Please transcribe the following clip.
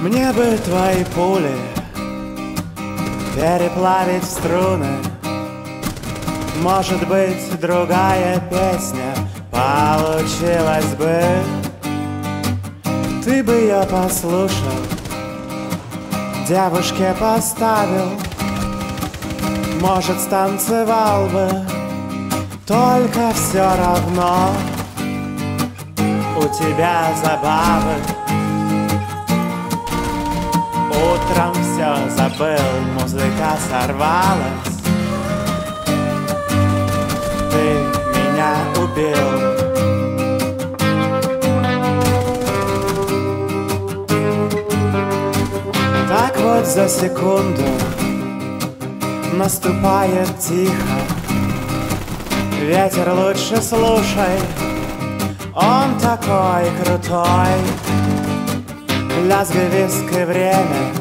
Мне бы твои пули переплавить в струны. Может быть, другая песня получилась бы. Ты бы ее послушал, девушке поставил. Может, станцевал бы, только все равно. У тебя забавы Утром все забыл, музыка сорвалась Ты меня убил Так вот за секунду наступает тихо Ветер лучше слушай, он такой крутой Лязгай виски время